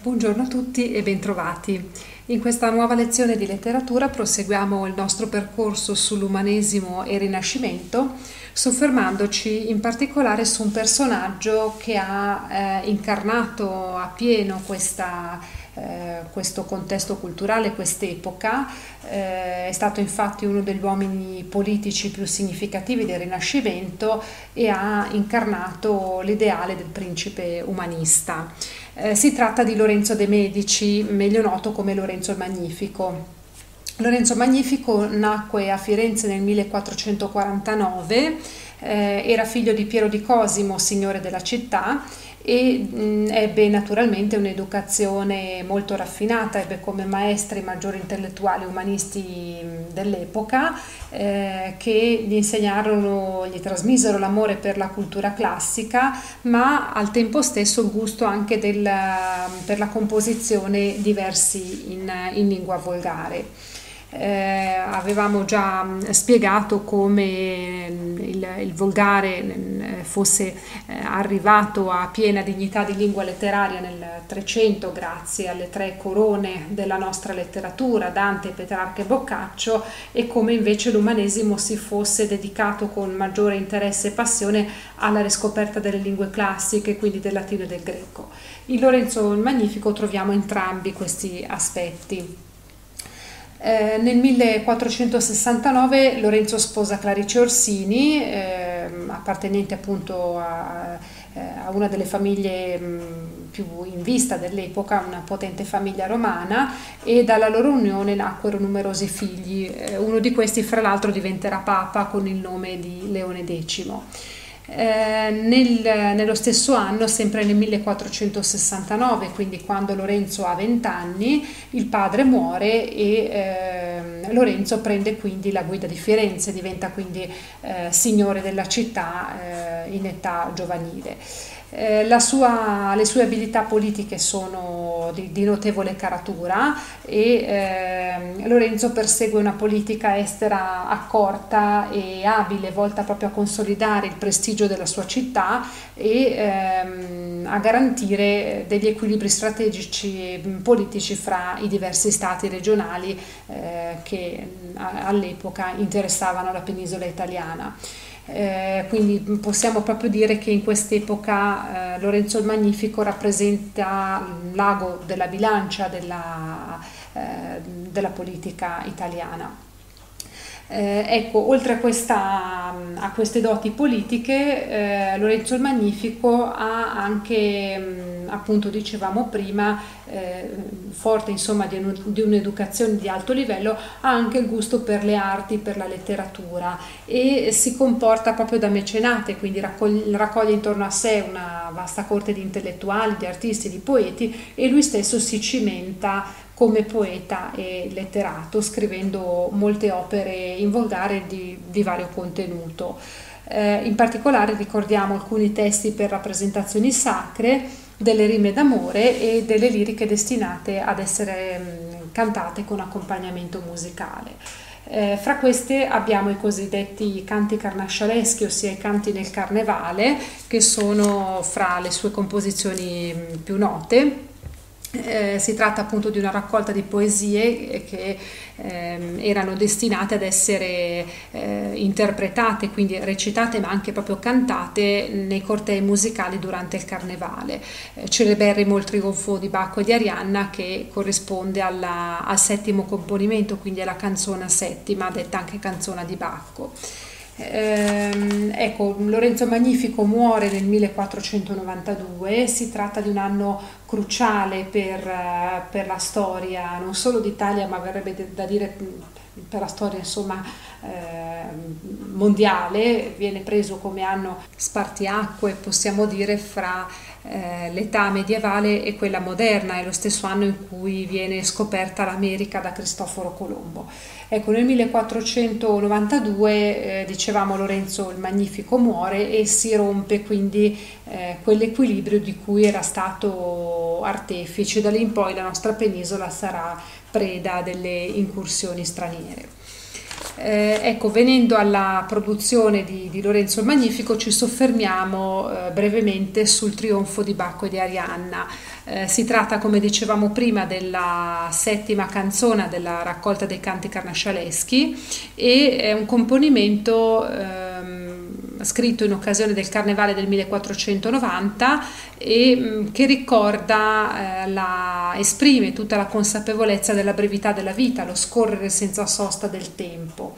Buongiorno a tutti e bentrovati. In questa nuova lezione di letteratura proseguiamo il nostro percorso sull'umanesimo e Rinascimento, soffermandoci in particolare su un personaggio che ha eh, incarnato a pieno questa eh, questo contesto culturale, quest'epoca. Eh, è stato infatti uno degli uomini politici più significativi del Rinascimento e ha incarnato l'ideale del principe umanista. Eh, si tratta di Lorenzo de' Medici, meglio noto come Lorenzo il Magnifico. Lorenzo Magnifico nacque a Firenze nel 1449, eh, era figlio di Piero di Cosimo, signore della città, e mh, ebbe naturalmente un'educazione molto raffinata, ebbe come maestri maggiori intellettuali umanisti dell'epoca eh, che gli insegnarono, gli trasmisero l'amore per la cultura classica, ma al tempo stesso il gusto anche del, per la composizione di versi in, in lingua volgare. Eh, avevamo già spiegato come il, il volgare eh, fosse eh, arrivato a piena dignità di lingua letteraria nel 300 grazie alle tre corone della nostra letteratura, Dante, Petrarca e Boccaccio, e come invece l'umanesimo si fosse dedicato con maggiore interesse e passione alla riscoperta delle lingue classiche, quindi del latino e del greco. In Lorenzo il Magnifico troviamo entrambi questi aspetti. Eh, nel 1469 Lorenzo sposa Clarice Orsini, eh, appartenente appunto a, eh, a, una delle famiglie mh, più in vista dell'epoca, una potente famiglia romana, e dalla loro unione nacquero numerosi figli. Eh, uno di questi, fra l'altro, diventerà papa con il nome di Leone X. Eh, nel, nello stesso anno, sempre nel 1469, quindi quando Lorenzo ha 20 anni, il padre muore e eh, Lorenzo prende quindi la guida di Firenze, diventa quindi eh, signore della città eh, in età giovanile. Eh, sua, le sue abilità politiche sono di, di notevole caratura e eh, Lorenzo persegue una politica estera accorta e abile, volta proprio a consolidare il prestigio della sua città e ehm, a garantire degli equilibri strategici e politici fra i diversi stati regionali eh, che all'epoca interessavano la penisola italiana. Eh, quindi possiamo proprio dire che in quest'epoca eh, Lorenzo il Magnifico rappresenta l'ago della bilancia della, eh, della politica italiana. Eh, ecco, oltre a, questa, a, queste doti politiche, eh, Lorenzo il Magnifico ha anche, mh, appunto dicevamo prima, eh, forte insomma di, un'educazione di alto livello, ha anche il gusto per le arti, per la letteratura e si comporta proprio da mecenate, quindi raccoglie, raccoglie intorno a sé una vasta corte di intellettuali, di artisti, di poeti e lui stesso si cimenta come poeta e letterato, scrivendo molte opere in volgare di, di vario contenuto. Eh, in particolare ricordiamo alcuni testi per rappresentazioni sacre, delle rime d'amore e delle liriche destinate ad essere mh, mm, cantate con accompagnamento musicale. Eh, fra queste abbiamo i cosiddetti canti carnascialeschi, ossia i canti nel carnevale, che sono fra le sue composizioni mm, più note eh, si tratta appunto di una raccolta di poesie che eh, erano destinate ad essere eh, interpretate, quindi recitate ma anche proprio cantate nei cortei musicali durante il carnevale. Eh, celeberrimo il trionfo di Bacco e di Arianna che corrisponde alla, al settimo componimento, quindi alla canzone settima, detta anche canzone di Bacco. Eh, ecco, Lorenzo Magnifico muore nel 1492, si tratta di un anno cruciale per, per la storia non solo d'Italia ma verrebbe da dire per la storia insomma, eh, mondiale, viene preso come anno spartiacque, possiamo dire, fra eh, l'età medievale e quella moderna, è lo stesso anno in cui viene scoperta l'America da Cristoforo Colombo. Ecco, nel 1492, eh, dicevamo, Lorenzo il Magnifico muore e si rompe quindi eh, quell'equilibrio di cui era stato artefice. Da lì in poi la nostra penisola sarà preda delle incursioni straniere. Eh, ecco, venendo alla produzione di, di, Lorenzo il Magnifico, ci soffermiamo eh, brevemente sul trionfo di Bacco e di Arianna. Eh, si tratta, come dicevamo prima, della settima canzone della raccolta dei canti carnascialeschi e è un componimento ehm, scritto in occasione del Carnevale del 1490 e mm, che ricorda, eh, la, esprime tutta la consapevolezza della brevità della vita, lo scorrere senza sosta del tempo.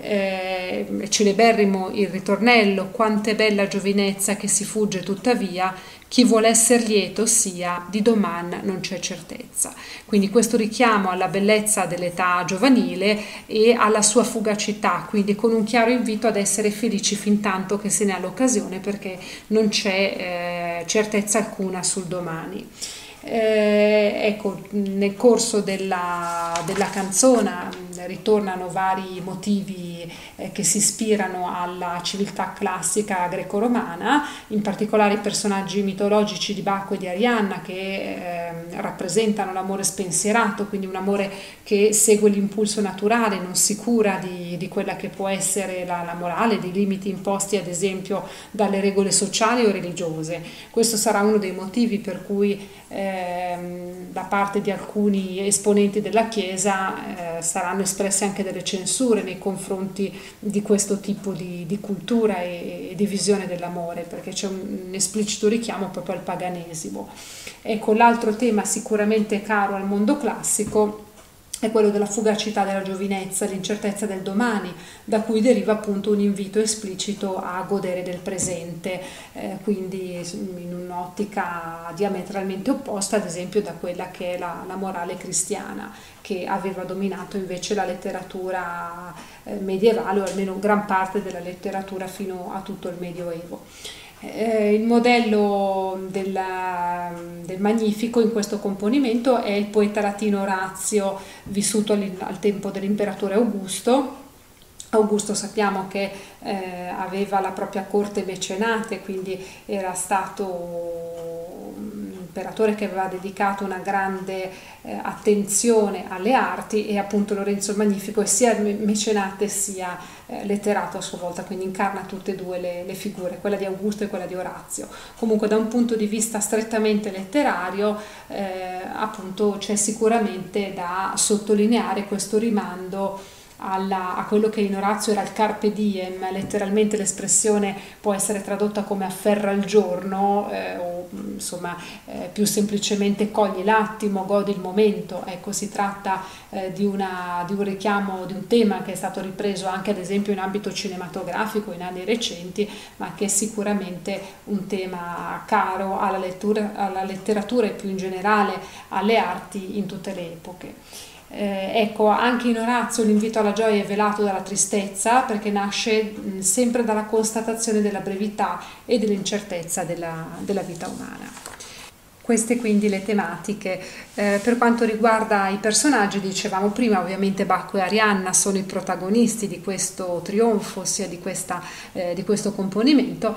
Eh, celeberrimo il ritornello, quanto è bella giovinezza che si fugge tuttavia, chi vuole essere lieto sia, di domani non c'è certezza. Quindi questo richiamo alla bellezza dell'età giovanile e alla sua fugacità, quindi con un chiaro invito ad essere felici fin tanto che se ne ha l'occasione perché non c'è eh, certezza alcuna sul domani. Eh, ecco, nel corso della, della canzone ritornano vari motivi eh, che si ispirano alla civiltà classica greco-romana, in particolare i personaggi mitologici di Bacco e di Arianna che eh, rappresentano l'amore spensierato, quindi un amore che segue l'impulso naturale, non si cura di, di quella che può essere la, la morale, dei limiti imposti ad esempio dalle regole sociali o religiose. Questo sarà uno dei motivi per cui ehm, da parte di alcuni esponenti della Chiesa eh, saranno espresse anche delle censure nei confronti di questo tipo di, di cultura e, e, di visione dell'amore, perché c'è un, un esplicito richiamo proprio al paganesimo. Ecco, l'altro tema sicuramente caro al mondo classico è quello della fugacità della giovinezza, l'incertezza del domani, da cui deriva appunto un invito esplicito a godere del presente, eh, quindi in un'ottica diametralmente opposta ad esempio da quella che è la, la morale cristiana, che aveva dominato invece la letteratura eh, medievale o almeno gran parte della letteratura fino a tutto il Medioevo. Eh, il modello della, del Magnifico in questo componimento è il poeta latino Orazio, vissuto al, al tempo dell'imperatore Augusto. Augusto sappiamo che eh, aveva la propria corte mecenate, quindi era stato imperatore che aveva dedicato una grande eh, attenzione alle arti e appunto Lorenzo il Magnifico è sia mecenate sia eh, letterato a sua volta, quindi incarna tutte e due le, le, figure, quella di Augusto e quella di Orazio. Comunque da un punto di vista strettamente letterario eh, appunto c'è sicuramente da sottolineare questo rimando alla, a quello che in Orazio era il carpe diem, letteralmente l'espressione può essere tradotta come afferra il giorno eh, o insomma eh, più semplicemente cogli l'attimo, godi il momento, ecco si tratta eh, di, una, di, un richiamo, di un tema che è stato ripreso anche ad esempio in ambito cinematografico in anni recenti, ma che è sicuramente un tema caro alla, lettura, alla letteratura e più in generale alle arti in tutte le epoche. Eh, ecco, anche in Orazio l'invito alla gioia è velato dalla tristezza perché nasce mh, sempre dalla constatazione della brevità e dell'incertezza della, della vita umana. Queste quindi le tematiche. Eh, per quanto riguarda i personaggi, dicevamo prima, ovviamente Bacco e Arianna sono i protagonisti di questo trionfo, sia di, questa, eh, di questo componimento.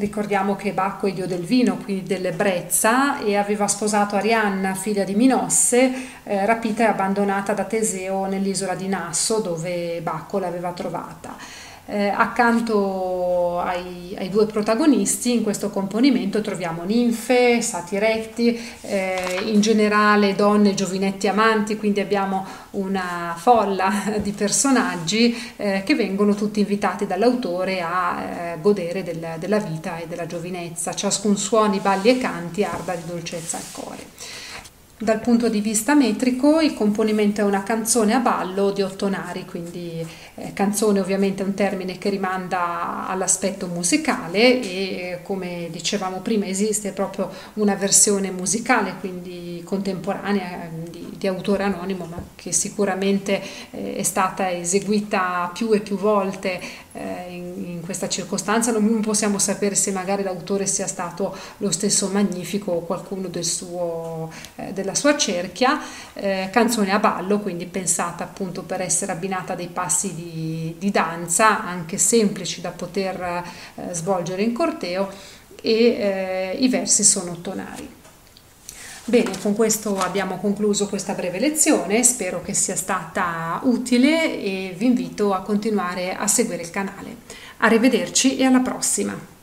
Ricordiamo che Bacco è dio del vino, quindi dell'ebbrezza, e aveva sposato Arianna, figlia di Minosse, eh, rapita e abbandonata da Teseo nell'isola di Nasso, dove Bacco l'aveva trovata. Eh, accanto ai, ai, due protagonisti in questo componimento troviamo ninfe, satiretti, eh, in generale donne, giovinetti amanti, quindi abbiamo una folla di personaggi eh, che vengono tutti invitati dall'autore a eh, godere del, della vita e della giovinezza, ciascun suoni, balli e canti arda di dolcezza al cuore. Dal punto di vista metrico il componimento è una canzone a ballo di ottonari, quindi eh, canzone ovviamente è un termine che rimanda all'aspetto musicale e eh, come dicevamo prima esiste proprio una versione musicale, quindi contemporanea di, di autore anonimo, ma che sicuramente eh, è stata eseguita più e più volte eh, in, in, questa circostanza. Non, possiamo sapere se magari l'autore sia stato lo stesso Magnifico o qualcuno del suo, eh, della sua cerchia. Eh, canzone a ballo, quindi pensata appunto per essere abbinata a dei passi di, di danza, anche semplici da poter eh, svolgere in corteo e eh, i versi sono tonali. Bene, con questo abbiamo concluso questa breve lezione, spero che sia stata utile e vi invito a continuare a seguire il canale. Arrivederci e alla prossima!